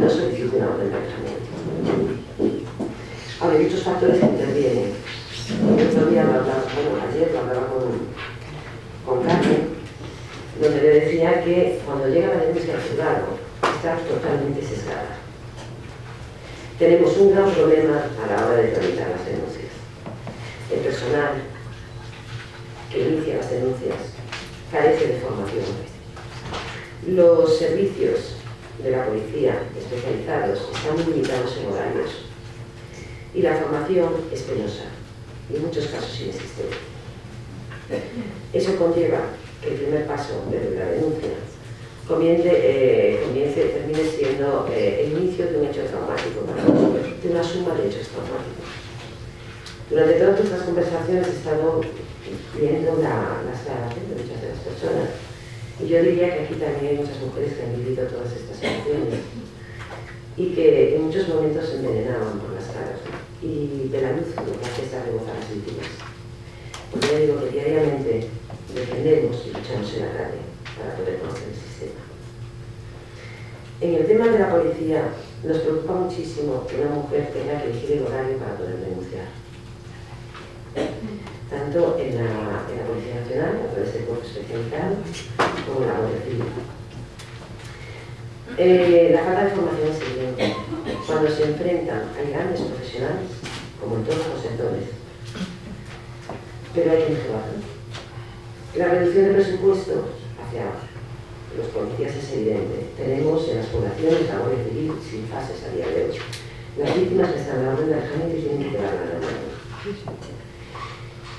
no solicite una orden de hay muchos factores que intervienen. El otro día lo hablaba, bueno, ayer lo hablaba con, con Carmen, donde le decía que cuando llega la denuncia al juzgado está totalmente sesgada. Tenemos un gran problema a la hora de tramitar las denuncias. El personal que inicia las denuncias carece de formación. Los servicios de la policía especializados están muy limitados en horarios y la formación es penosa y en muchos casos inexistente. Eso conlleva que el primer paso de la denuncia comience, eh, comience termine siendo eh, el inicio de un hecho traumático, de una suma de hechos traumáticos. Durante todas nuestras conversaciones he estado viendo la, las caras de muchas de las personas y yo diría que aquí también hay muchas mujeres que han vivido todas estas situaciones y que en muchos momentos se envenenaban por las caras y de la luz lo que hace es dar a las víctimas. Porque ya digo que diariamente defendemos y luchamos en la calle para poder conocer el sistema. En el tema de la policía, nos preocupa muchísimo que una mujer tenga que elegir el horario para poder denunciar. Tanto en la, en la Policía Nacional, a través del cuerpo especializado, como la Civil. Eh, la falta de formación es evidente. Cuando se enfrentan a grandes profesionales, como en todos los sectores, pero hay que mejorar. La reducción de presupuesto hacia los policías es evidente. Tenemos en las poblaciones la Guardia Civil sin fases a día de hoy. Las víctimas están la orden de alejamiento y tienen que la mano.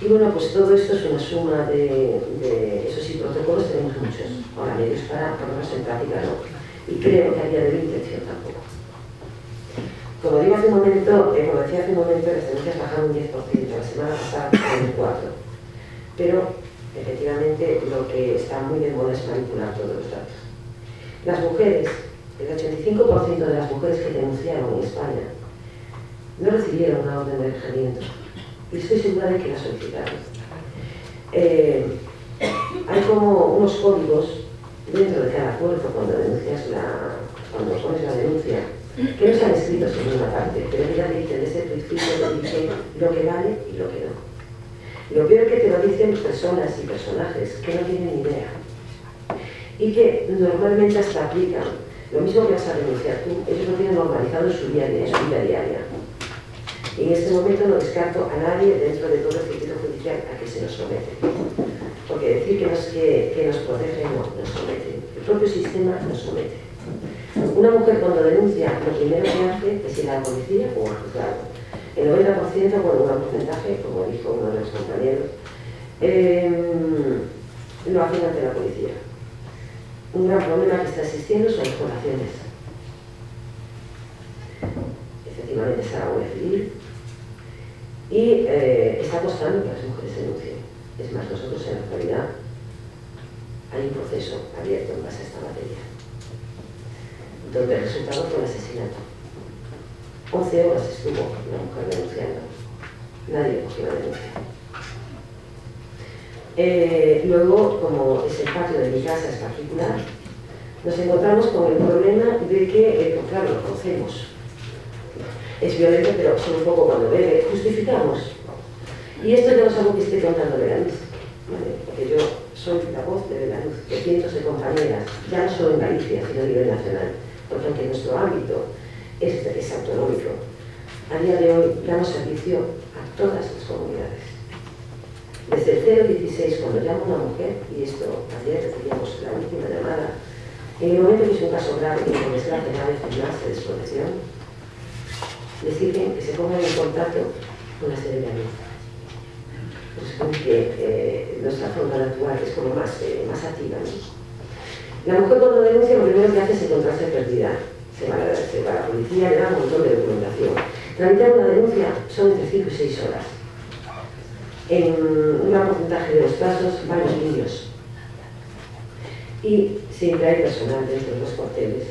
Y bueno, pues todo esto es una suma de, esos sí, protocolos tenemos muchos. Ahora, medios para ponerlos en práctica no. Y creo que a día de hoy intención tampoco. Como digo hace un momento, eh, como decía hace un momento, las denuncias bajaron un 10%, la semana pasada un 4%. Pero efectivamente lo que está muy de moda es manipular todos los datos. Las mujeres, el 85% de las mujeres que denunciaron en España no recibieron una orden de alejamiento y estoy segura de que la solicitaron. Eh, hay como unos códigos dentro de cada cuerpo cuando denuncias la, cuando pones la denuncia que no están escritos en ninguna parte, pero que ya dicen desde el principio te dicen lo que vale y lo que no. Lo peor es que te lo dicen personas y personajes que no tienen idea y que normalmente hasta aplican lo mismo que vas a denunciar tú, ellos lo tienen normalizado en su día a día, en su vida diaria. En este momento no descarto a nadie dentro de todo el circuito judicial a que se nos somete. Porque decir que nos, que, nos protege no, nos somete. El propio sistema nos somete. Una mujer cuando denuncia, lo primero que hace es ir a la policía o al juzgado el 90%, bueno, un porcentaje, como dijo uno de los compañeros, eh, lo hacen ante la policía. Un gran problema que está existiendo son las poblaciones. Efectivamente está la Guardia Civil y eh, está costando que las mujeres denuncien. Es más, nosotros en la actualidad hay un proceso abierto en base a esta materia, donde el resultado fue el asesinato 11 horas estuvo la mujer denunciando. Nadie cogió la denuncia. Eh, luego, como ese patio de mi casa es particular, nos encontramos con el problema de que, eh, pues claro, lo conocemos. Es violento, pero solo un poco cuando bebe. Justificamos. Y esto no es algo que esté contando Belanuz, ¿vale? porque yo soy la voz de Belanuz, de cientos de compañeras, ya no solo en Galicia, sino a nivel nacional, porque aunque nuestro ámbito es, autonómico. A día de hoy damos servicio a todas las comunidades. Desde el 016, cuando llama una mujer, y esto ayer recibíamos la última llamada, en el momento que es un caso grave y con desgracia grave de desprotección, les dicen que se pongan en contacto con la sede de Pues que eh, nuestra forma de actuar es como más, eh, más activa. ¿no? La mujer cuando denuncia lo primero que hace es encontrarse perdida se va, a la policía, le da un montón de documentación. Tramitar una denuncia son entre 5 y 6 horas. En un porcentaje de los casos, varios niños. Y siempre hay personal dentro de los cuarteles,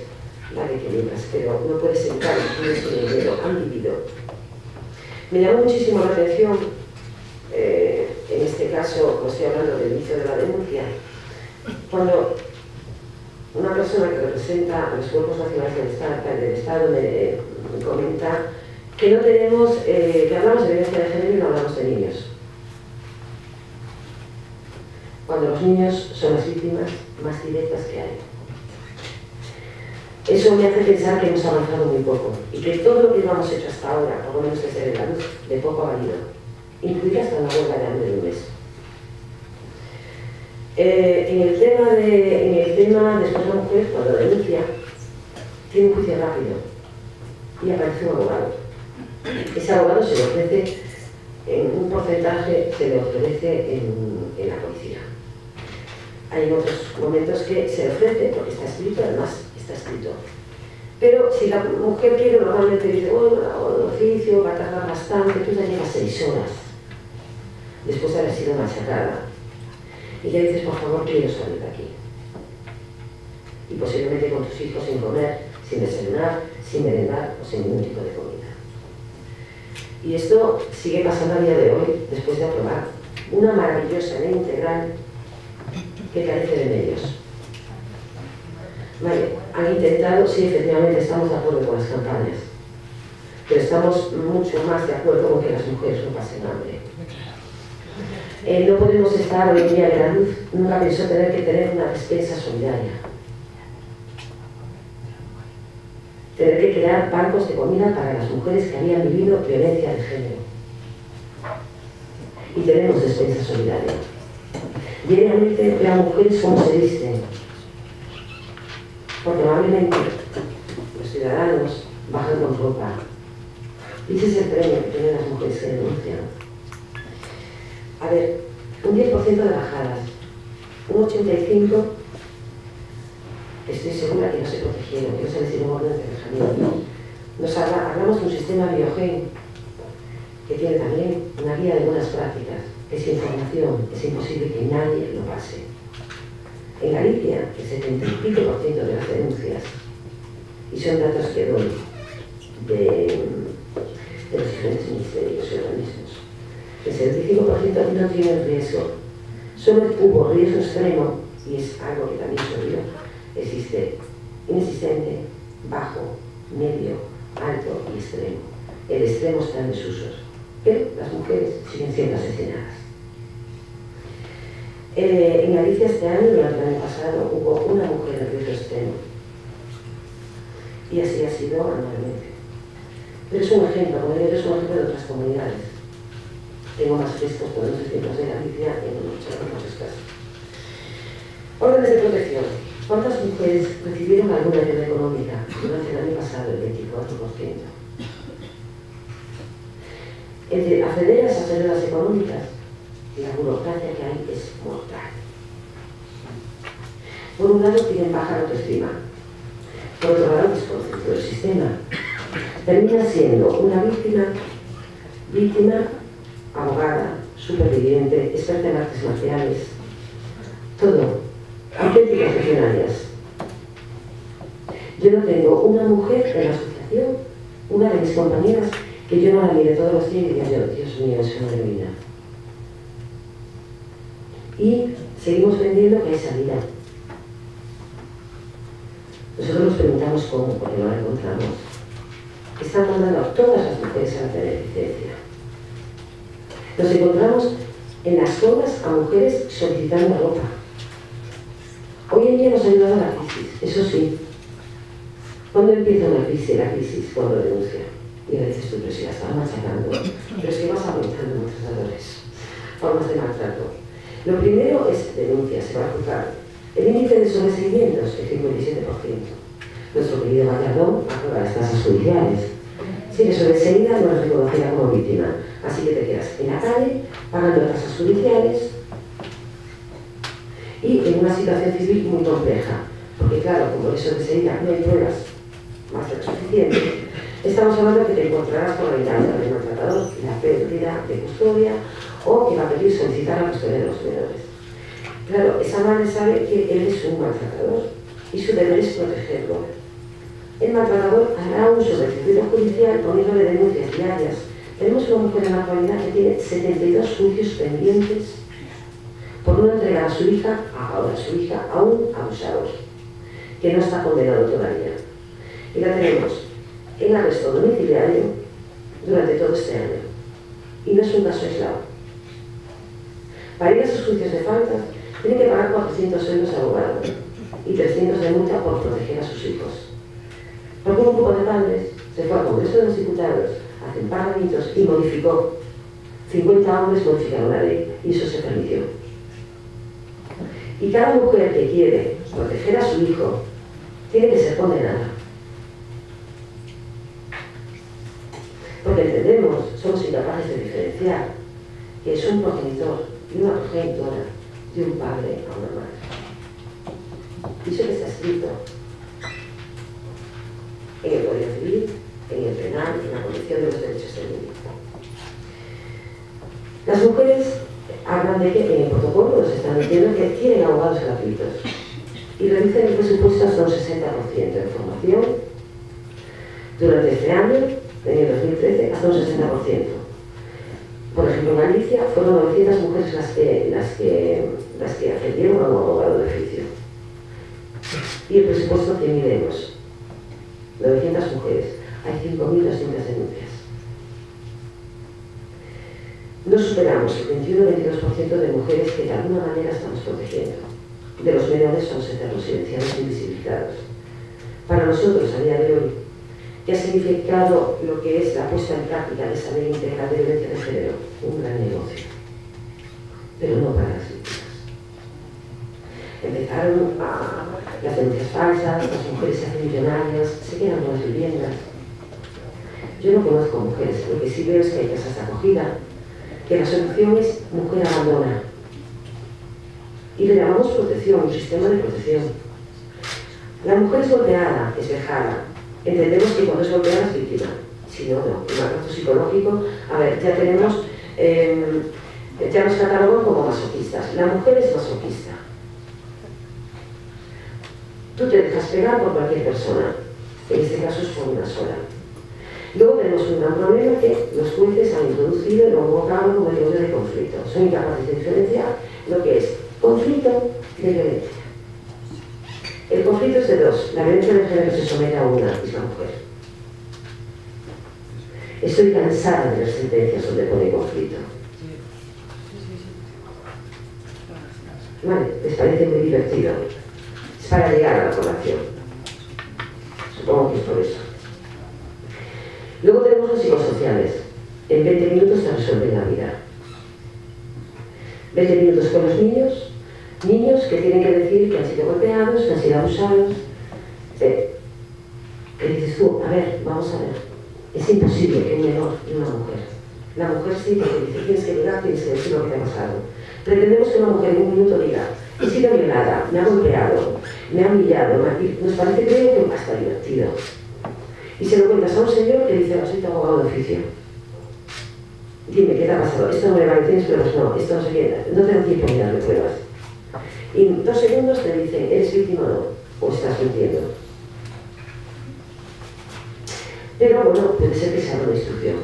vale que libras, pero no puedes entrar en un dinero, han vivido. Me llamó muchísimo la atención, eh, en este caso, como estoy hablando del inicio de la denuncia, cuando una persona que representa a los cuerpos nacionales del Estado, del Estado me, comenta que no tenemos, eh, que hablamos de violencia de género y no hablamos de niños. Cuando los niños son las víctimas más directas que hay. Eso me hace pensar que hemos avanzado muy poco y que todo lo que hemos hecho hasta ahora, por lo menos desde la luz, de poco ha valido, incluida hasta la huelga de hambre de un mes. Eh, en, el tema de, en el tema después la mujer, cuando denuncia, tiene un juicio rápido y aparece un abogado. Ese abogado se le ofrece, en un porcentaje se le ofrece en, en la policía. Hay otros momentos que se ofrece, porque está escrito, además está escrito. Pero si la mujer quiere, normalmente dice, bueno, el oficio va a tardar bastante, tú ya llevas seis horas después de haber sido machacada. Y ya dices, por favor, quiero salir de aquí. Y posiblemente con tus hijos sin comer, sin desayunar, sin merendar o sin ningún tipo de comida. Y esto sigue pasando a día de hoy, después de aprobar una maravillosa ley integral que carece de medios. Vale, han intentado, sí, efectivamente estamos de acuerdo con las campañas, pero estamos mucho más de acuerdo con que las mujeres no pasen hambre. Eh, no podemos estar hoy en día en la luz, nunca pensó tener que tener una despensa solidaria. Tener que crear bancos de comida para las mujeres que habían vivido violencia de género. Y tenemos despensa solidaria. Diariamente las mujeres cómo se visten. Porque probablemente los ciudadanos bajan con ropa. Y ese es el premio que tienen las mujeres que denuncian a ver, un 10% de bajadas, un 85% estoy segura que no se protegieron, que no se les dio un orden de alejamiento. Nos hablamos de un sistema biogen que tiene también una guía de buenas prácticas, es información, es imposible que nadie lo pase. En Galicia, el 75% de las denuncias, y son datos que doy de, los diferentes ministerios y organismos, el 75% no tiene riesgo. Solo hubo riesgo extremo, y es algo que también se olvidó, existe inexistente, bajo, medio, alto y extremo. El extremo está en desusos, pero las mujeres siguen siendo asesinadas. Eh, en Galicia este año, durante el año pasado, hubo una mujer en riesgo extremo. Y así ha sido anualmente. Pero es un ejemplo, como es un ejemplo de otras comunidades tengo más frescos por los tiempos de Galicia en muchos más escasos. Órdenes de protección. ¿Cuántas mujeres recibieron alguna ayuda económica durante el año pasado? El 24%. Entre acceder a esas ayudas económicas la burocracia que hay es mortal. Por un lado, tienen baja autoestima. Por otro lado, desconocimiento del sistema. Termina siendo una víctima, víctima abogada, superviviente, experta en artes marciales, todo, auténticas funcionarias. Yo no tengo una mujer en la asociación, una de mis compañeras, que yo no la mire todos los días y diga, Dios mío, es una heroína. Y seguimos vendiendo que hay salida. Nosotros nos preguntamos cómo, porque no la encontramos. Están mandando a todas las mujeres a la beneficencia. Nos encontramos en las zonas a mujeres solicitando ropa. Hoy en día nos ha ayudado la crisis, eso sí. ¿Cuándo empieza una crisis? La crisis, cuando denuncia. Y a veces tú, pero si la estaba machacando. Pero es que vas aumentando maltratadores, formas de maltrato. Lo primero es denuncia, se va a juzgar. El índice de sobreseimientos es el 57%. Nuestro querido Gallardón aprueba las tasas judiciales. Si le sobreseída no es reconocida como víctima Así que te quedas en la calle, pagando tasas judiciales y en una situación civil muy compleja. Porque claro, como eso de no hay pruebas más que suficientes, estamos hablando de que te encontrarás con la del maltratador, la pérdida de custodia o va a pedir solicitar la custodia de los menores. Claro, esa madre sabe que él es un maltratador y su deber es protegerlo. El maltratador hará uso del circuito judicial poniéndole denuncias diarias tenemos una mujer en la actualidad que tiene 72 juicios pendientes por no entregar a su hija, ahora su hija, a un abusador. que no está condenado todavía. Y la tenemos en arresto domiciliario durante todo este año. Y no es un caso aislado. Para ir a sus juicios de falta, tiene que pagar 400 euros de abogado y 300 de multa por proteger a sus hijos. Un grupo de padres se fue al Congreso de los Diputados, par de y modificó. 50 hombres modificaron la ley y eso se permitió. Y cada mujer que quiere proteger a su hijo tiene que ser condenada. Porque entendemos, somos incapaces de diferenciar que es un progenitor y una progenitora de un padre a una madre. Y eso que está escrito en el Código Civil, en el penal, en la Convención de los Derechos del Niño. Las mujeres hablan de que en el protocolo nos están diciendo que quieren abogados gratuitos y reducen el presupuesto hasta un 60% de formación durante este año, en el 2013, hasta un 60%. Por ejemplo, en Galicia fueron 900 mujeres las que, las que, las que accedieron a un abogado de oficio. Y el presupuesto 100.000 euros. 900 mujeres. Hay 5.200 denuncias. No superamos el 21-22% de mujeres que de alguna manera estamos protegiendo. De los menores son eternos silenciados e invisibilizados. Para nosotros, a día de hoy, que ha significado lo que es la puesta en práctica de integral de violencia de género, un gran negocio. Pero no para las víctimas. Empezaron a las denuncias falsas, las mujeres se hacen millonarias, se quedan con las viviendas. Yo no conozco mujeres, lo que sí veo es que hay casas de acogida, que la solución es mujer abandona. Y le llamamos protección, un sistema de protección. La mujer es golpeada, es vejada. Entendemos que cuando es golpeada es víctima. Si no, no. Un maltrato psicológico, a ver, ya tenemos, eh, ya nos catalogan como masoquistas. La mujer es masoquista. Tú te dejas pegar por cualquier persona. En este caso es por una sola. Luego tenemos un gran problema que los jueces han introducido lo han colocado como el de conflicto. Son incapaces de diferenciar lo que es conflicto de violencia. El conflicto es de dos. La violencia de género se somete a una misma mujer. Estoy cansada de las sentencias donde pone conflicto. Vale, les parece muy divertido para llegar a la población. Supongo que es por eso. Luego tenemos los psicosociales. En 20 minutos se resuelve la vida. 20 minutos con los niños, niños que tienen que decir que han sido golpeados, que han sido abusados. Eh, que dices tú, a ver, vamos a ver. Es imposible que un menor y una mujer. La mujer sí, porque dice, tienes que llegar, tienes que decir lo que te ha pasado. Pretendemos que una mujer en un minuto diga, he sido violada, me ha golpeado, me ha humillado, nos parece creo que hasta divertido. Y se lo cuentas a un señor que dice, soy tu abogado de oficio. Dime, ¿qué te ha pasado? Esto no me vale, ¿tienes pruebas? No, esto no se qué, no tengo tiempo de darle pruebas. Y en dos segundos te dicen, ¿eres víctima o no? O estás mintiendo. Pero bueno, puede ser que sea una instrucción.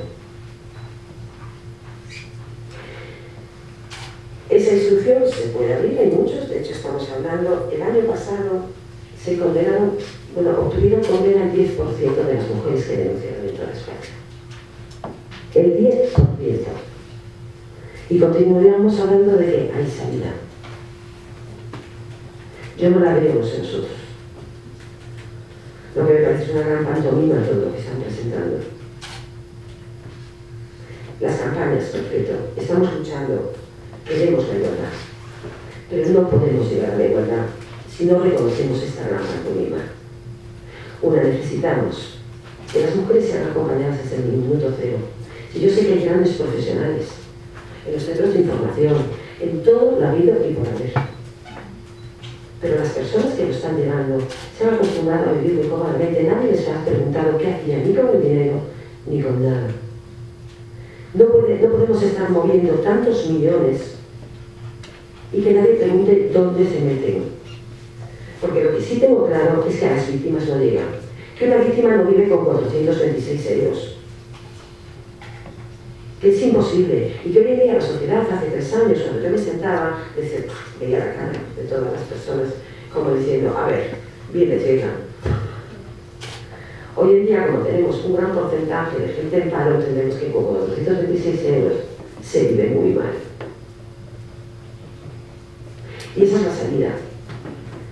Esa instrucción se puede abrir, hay muchos, de hecho estamos hablando, el año pasado se condenaron, bueno, obtuvieron condena el 10% de las mujeres que denunciaron dentro de España. El 10%. Y continuamos hablando de que hay salida. Yo no la veremos en nosotros. Lo que me parece una gran pantomima todo lo que están presentando. Las campañas, perfecto. Estamos luchando queremos la igualdad. Pero no podemos llegar a la igualdad si no reconocemos esta gran pantomima. Una, necesitamos que las mujeres sean acompañadas desde el minuto cero. Si yo sé que hay grandes profesionales en los centros de información, en todo la vida y por haber. Pero las personas que lo están llevando se han acostumbrado a vivir muy cómodamente. Nadie les ha preguntado qué hacían, ni con el dinero, ni con nada. No, no podemos estar moviendo tantos millones y que nadie pregunte dónde se meten. Porque lo que sí tengo claro es que a las víctimas no llegan. Que una víctima no vive con 426 euros. Que es imposible. Y que hoy en la sociedad, hace tres años, cuando yo me sentaba, veía la cara de todas las personas como diciendo, a ver, bien les llegan. Hoy en día, como tenemos un gran porcentaje de gente en paro, entendemos que con 226 euros se vive muy mal. Y esa es la salida.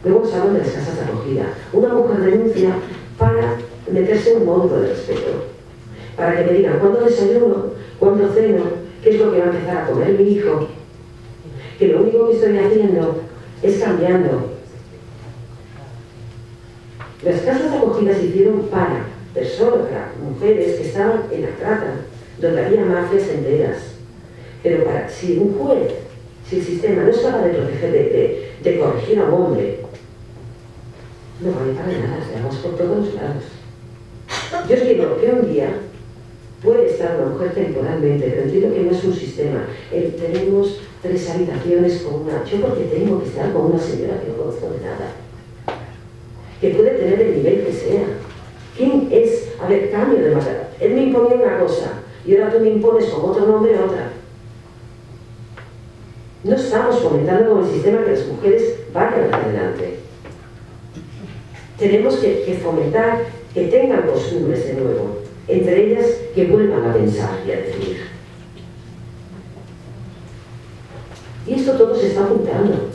Luego se habla de las casas de acogida. Una mujer renuncia para meterse en un módulo de respeto. Para que me digan cuándo desayuno, cuándo ceno, qué es lo que va a empezar a comer mi hijo. Que lo único que estoy haciendo es cambiando. Las casas de acogida se hicieron para personas, mujeres que estaban en la trata, donde había mafias enteras. Pero para, si un juez, si el sistema no estaba de proteger, de, corregir a un hombre, no vale para nada, seamos por todos lados. Yo os digo que un día puede estar una mujer temporalmente, pero entiendo que no es un sistema. Eh, tenemos tres habitaciones con una... Yo porque tengo que estar con una señora que no conozco de nada. Que puede tener el nivel que sea. ¿Quién es? A ver, cambio de manera. Él me imponía una cosa y ahora tú me impones con otro nombre otra. No estamos fomentando con el sistema que las mujeres vayan adelante. Tenemos que fomentar que tengan costumbres de nuevo, entre ellas que vuelvan a pensar y a decidir. Y esto todo se está juntando.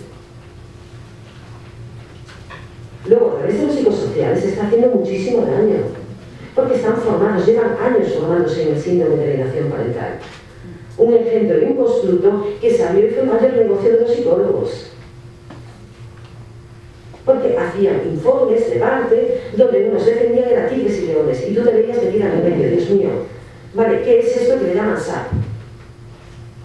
Luego, a través de los psicosociales se está haciendo muchísimo daño, porque están formados, llevan años formándose en el síndrome de alienación parental. Un ejemplo de un constructo que salió y fue mal del negocio de los psicólogos porque hacían informes de parte donde unos defendían era tigres y leones y tú te veías meter en medio, Dios mío. Vale, ¿qué es esto que le llaman SAP?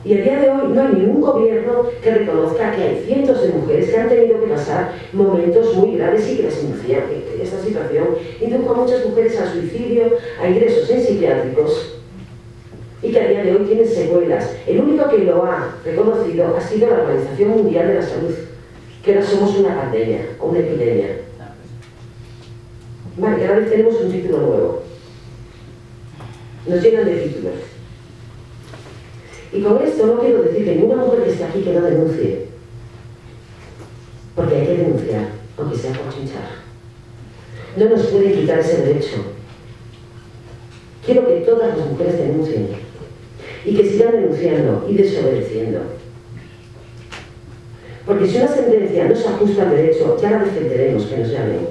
Y a día de hoy no hay ningún gobierno que reconozca que hay cientos de mujeres que han tenido que pasar momentos muy graves y que las inducían, esta situación indujo a muchas mujeres al suicidio, a ingresos en psiquiátricos y que a día de hoy tienen secuelas. El único que lo ha reconocido ha sido la Organización Mundial de la Salud que ahora somos una pandemia o una epidemia. Vale, vez tenemos un título nuevo. Nos llenan de títulos. Y con esto no quiero decir que ninguna mujer que esté aquí que no denuncie. Porque hay que denunciar, aunque sea por chinchar. No nos pueden quitar ese derecho. Quiero que todas las mujeres denuncien y que sigan denunciando y desobedeciendo. Porque si una sentencia no se ajusta al derecho, ya la defenderemos, que nos llamen.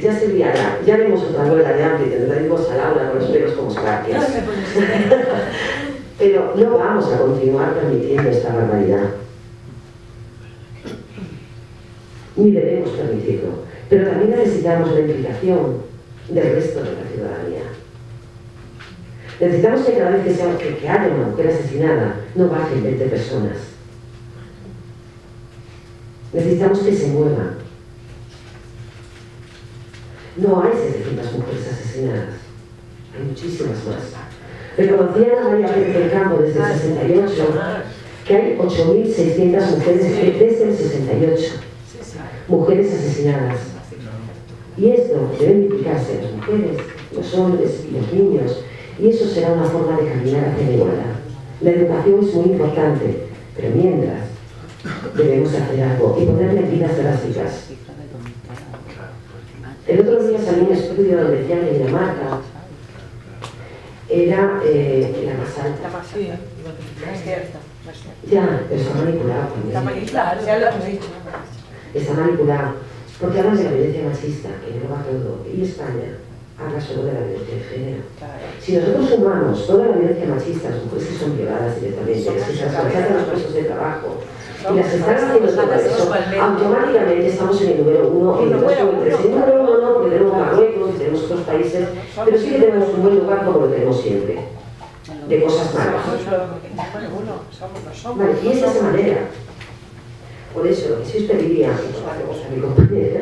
Ya se liará, ya haremos otra huelga de hambre y tendremos a Laura con los pelos como escarpias. Pero no vamos a continuar permitiendo esta barbaridad. Ni debemos permitirlo. Pero también necesitamos la implicación del resto de la ciudadanía. Necesitamos que cada vez que, sea, que, que haya una mujer asesinada no bajen 20 personas Necesitamos que se mueva. No hay 700 mujeres asesinadas, hay muchísimas más. Reconocía a María Pérez del Campo desde el 68 que hay 8.600 mujeres desde el 68, mujeres asesinadas. Y esto debe implicarse las mujeres, los hombres y los niños, y eso será una forma de caminar hacia la igualdad. La educación es muy importante, pero mientras debemos hacer algo y poner medidas drásticas. El otro día salió un estudio donde decían que Dinamarca era eh, la más alta. Ya, pero está manipulado Está manipulado, ya lo hemos dicho. Está manipulado. Porque hablan de la violencia machista, que no va todo. Y España habla solo de la violencia de género. Si nosotros sumamos toda la violencia machista, las mujeres que son privadas directamente, las que se las los puestos de trabajo, y las están haciendo todo eso, automáticamente estamos en el número uno, en el número uno, el número uno no, porque tenemos Marruecos, tenemos otros países, pero sí que tenemos un buen lugar como lo tenemos siempre, de cosas malas. Vale, y esa manera. Por eso, si os pediría, a mi compañera,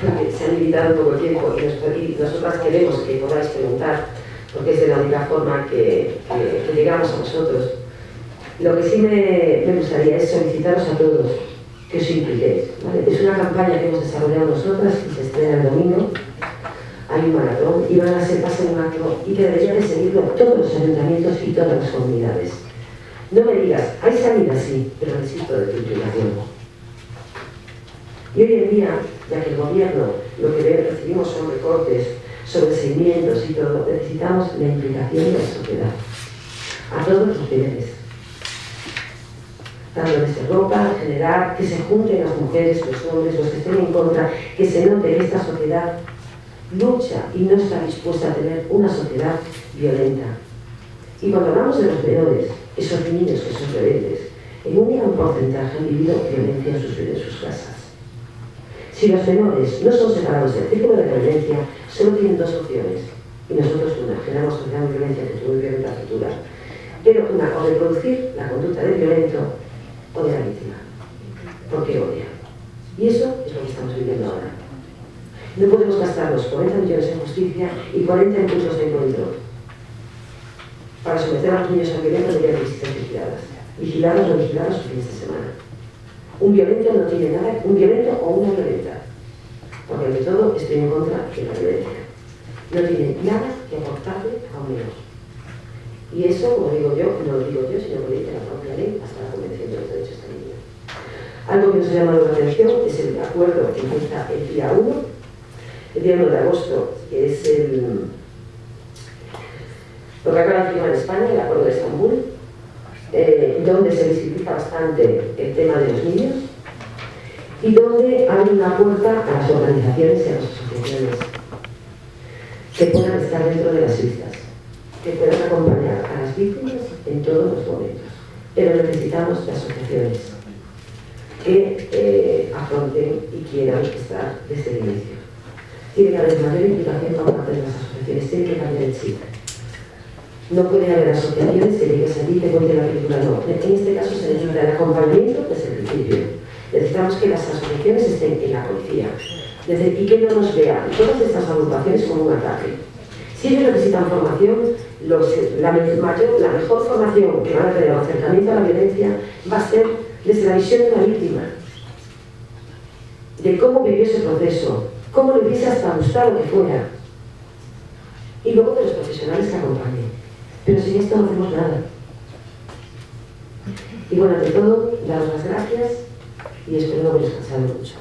porque se han invitado poco tiempo y nosotras queremos que podáis preguntar, porque es de la única forma que, llegamos a vosotros. Lo que sí me, gustaría es solicitaros a todos que os impliquéis. Es una campaña que hemos desarrollado nosotras y se estrena el domingo. Hay un maratón y van a ser paso un acto y deberían de seguirlo todos los ayuntamientos y todas las comunidades. No me digas, hay salida sí, pero necesito de tu implicación. Y hoy en día, ya que el gobierno lo que recibimos son recortes, sobreseimientos y todo, necesitamos la implicación de la sociedad, a todos los niveles, tanto desde ropa, en general, que se junten las mujeres, los hombres, los que estén en contra, que se note que esta sociedad lucha y no está dispuesta a tener una sociedad violenta. Y cuando hablamos de los menores, esos niños que son rebeldes, en un gran porcentaje han vivido violencia en sus, en sus casas. Si los menores no son separados del círculo de violencia, solo tienen dos opciones. Y nosotros una, generamos una violencia que tuvo violenta futura. Pero una, o reproducir la conducta del violento o de la víctima. Porque odia. Y eso es lo que estamos viviendo ahora. No podemos gastarnos 40 millones en justicia y 40 en puntos de encuentro para someter a los niños a violencia de visitas vigiladas. Vigilados o vigilados los fines de semana. Un violento no tiene nada, un violento o una violenta. Porque ante todo estoy en contra de la violencia. No tiene nada que aportarle a un menor. Y eso, como digo yo, no lo digo yo, sino que lo dice la propia ley hasta la Convención de los Derechos de la Niña. Algo que nos ha llamado la atención es el acuerdo que empieza el día 1 el día 1 de agosto, que es el, lo que acaba de firmar España, el Acuerdo de Estambul, eh, donde se visibiliza bastante el tema de los niños y donde hay una puerta a las organizaciones y a las asociaciones que puedan estar dentro de las listas, que puedan acompañar a las víctimas en todos los momentos. Pero necesitamos de asociaciones que eh, afronten y quieran estar desde el inicio tiene que haber mayor implicación por parte de las asociaciones, tiene que cambiar el chip. No puede haber asociaciones que llegues allí te cuente la película, no. En este caso se necesita el acompañamiento desde el principio. Necesitamos que las asociaciones estén en la policía y que no nos vean todas estas agrupaciones como un ataque. Si ellos necesitan formación, la, mayor, la mejor formación que van a tener acercamiento a la violencia va a ser desde la visión de la víctima, de cómo vivió ese proceso, cómo le hubiese hasta gustado que fuera. Y luego de los profesionales que acompañen. Pero sin esto no hacemos nada. Y bueno, de todo, daros las gracias y espero no haber descansado mucho.